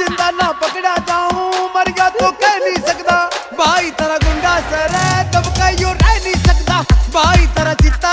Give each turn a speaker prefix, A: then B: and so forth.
A: ज़िंदा ना पकड़ा जाऊँ मर गया तो कह नहीं सकता भाई, तेरा गुंडा सर है दबका यू रह नहीं सकता भाई, तेरा जीता